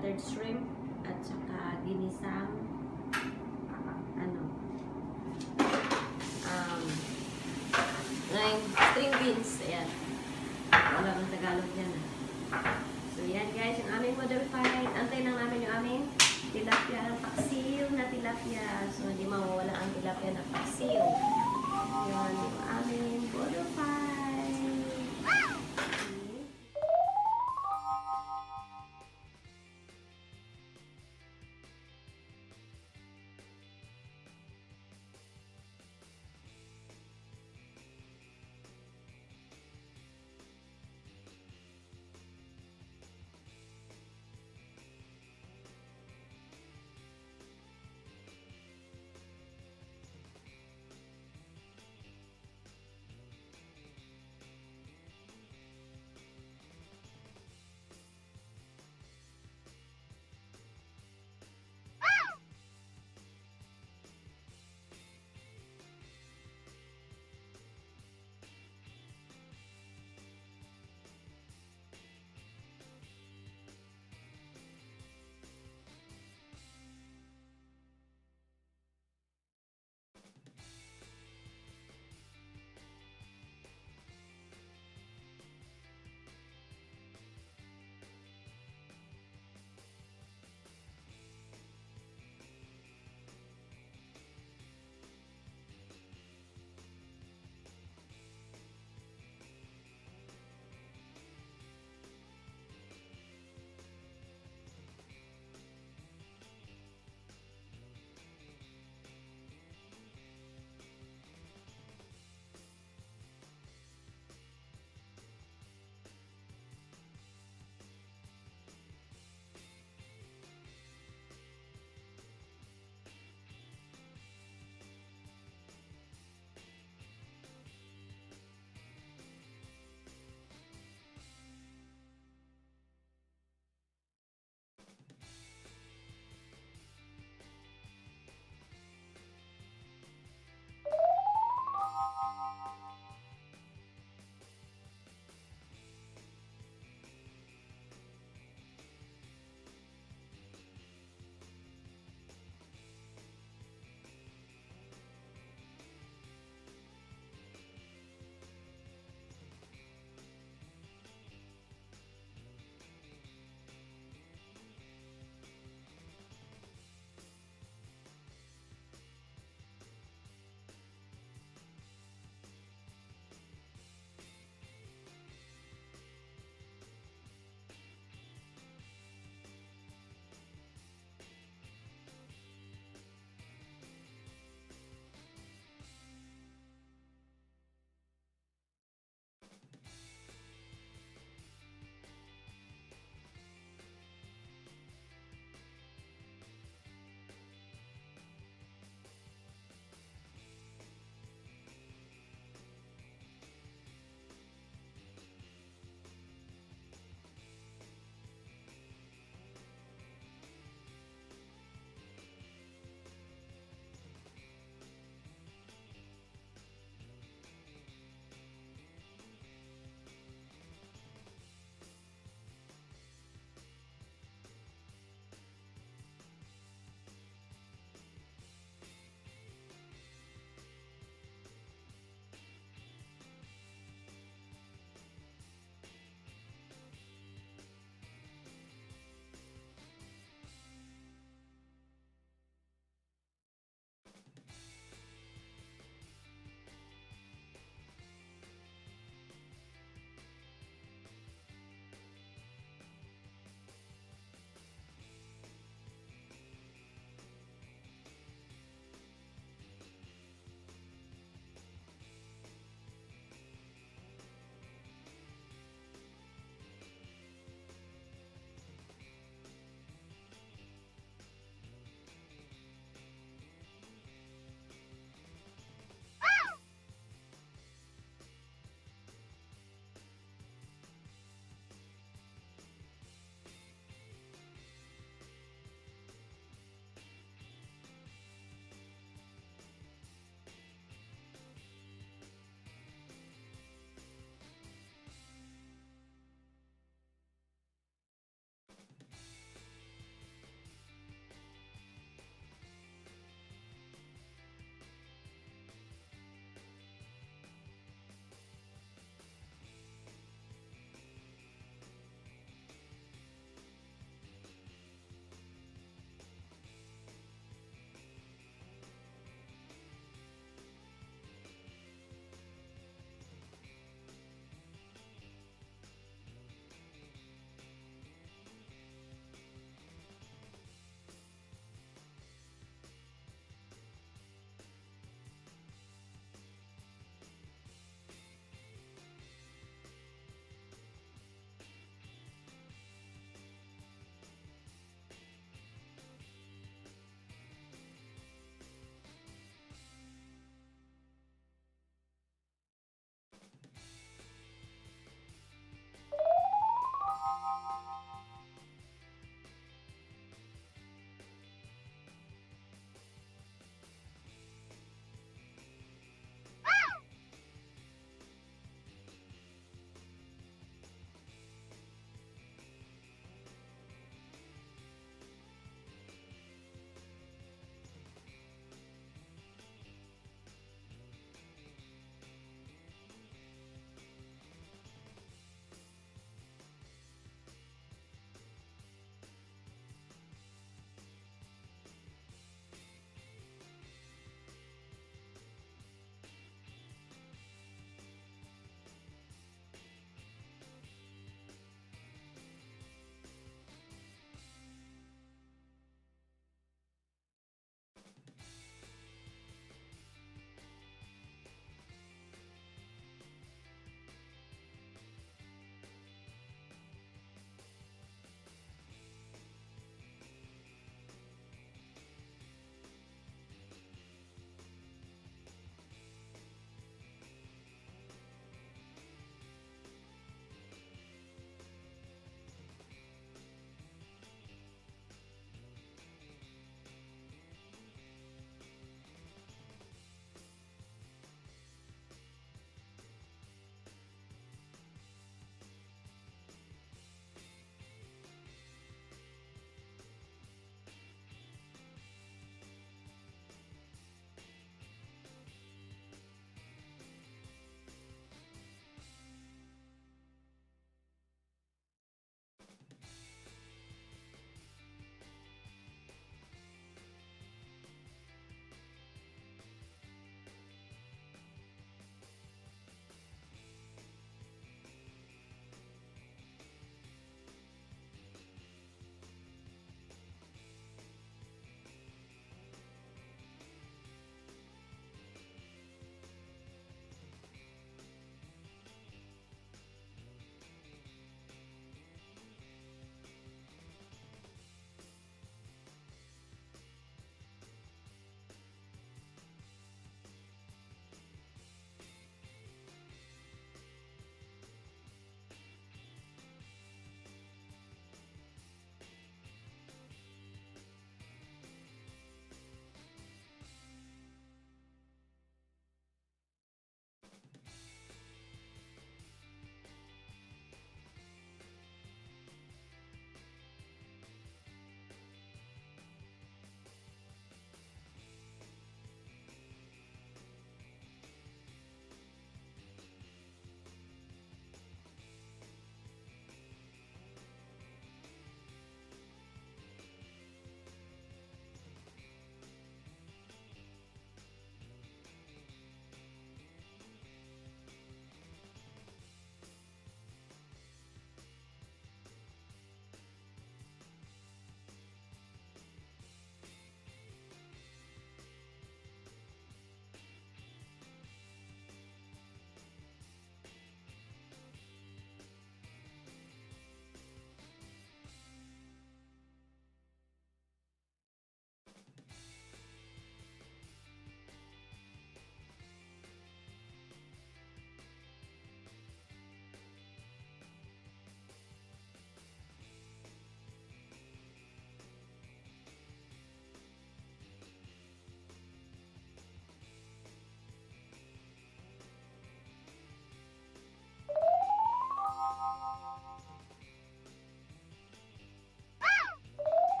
buttered shrimp at saka ginisang ah, ano um, ngayon, string beans. Ayan. Wala ng Tagalog yan ah. so yan guys yung aming modified antay lang namin yung aming tilapia. Ng paksiw na tilapia. So hindi mawawala ang tilapia ng paksiw. Yun yung aming modified